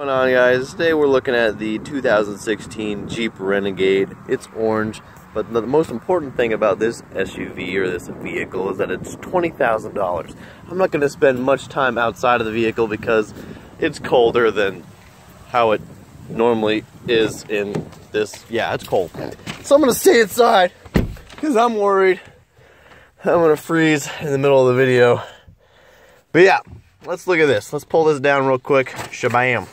Going on guys? Today we're looking at the 2016 Jeep Renegade. It's orange, but the most important thing about this SUV or this vehicle is that it's $20,000. I'm not going to spend much time outside of the vehicle because it's colder than how it normally is in this. Yeah, it's cold. So I'm going to stay inside because I'm worried I'm going to freeze in the middle of the video. But yeah, let's look at this. Let's pull this down real quick. Shabam.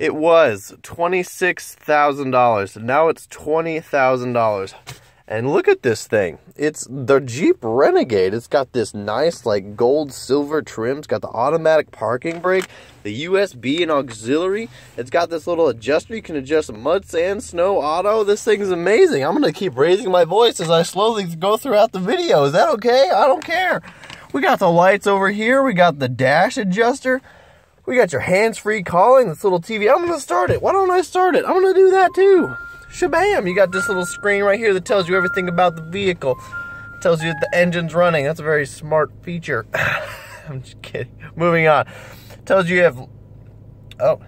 It was $26,000. Now it's $20,000. And look at this thing. It's the Jeep Renegade. It's got this nice like gold silver trim. It's got the automatic parking brake, the USB and auxiliary. It's got this little adjuster. You can adjust mud, sand, snow, auto. This thing's amazing. I'm going to keep raising my voice as I slowly go throughout the video. Is that okay? I don't care. We got the lights over here. We got the dash adjuster. We got your hands-free calling, this little TV. I'm going to start it. Why don't I start it? I'm going to do that too shabam, you got this little screen right here that tells you everything about the vehicle. tells you that the engine's running. That's a very smart feature. I'm just kidding. Moving on. tells you you have, oh,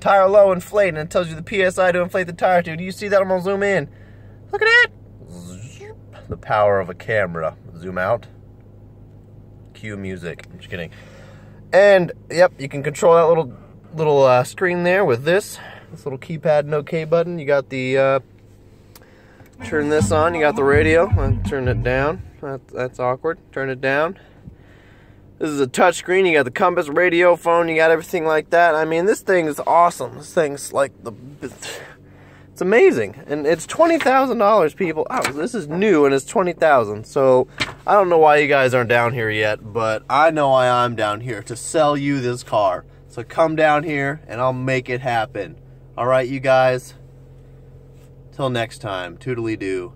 tire low inflate, and it tells you the PSI to inflate the tire to. Do you see that? I'm going to zoom in. Look at that. The power of a camera. Zoom out. Cue music. I'm just kidding. And, yep, you can control that little little uh, screen there with this this little keypad and OK button. You got the, uh, turn this on, you got the radio, turn it down. That, that's awkward. Turn it down. This is a touch screen. You got the compass, radio, phone. You got everything like that. I mean, this thing is awesome. This thing's like the, it's amazing, and it's twenty thousand dollars, people. Oh, this is new, and it's twenty thousand. So I don't know why you guys aren't down here yet, but I know why I'm down here to sell you this car. So come down here, and I'll make it happen. All right, you guys. Till next time, toodly doo.